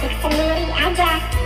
Six sendiri aja